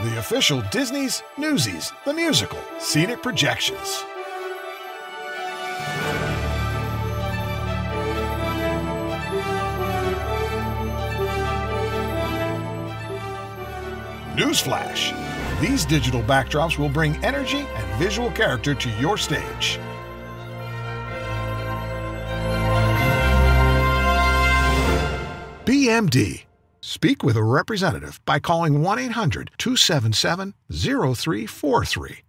the official Disney's Newsies, the musical, scenic projections. Newsflash! These digital backdrops will bring energy and visual character to your stage. BMD. Speak with a representative by calling 1 800 277 0343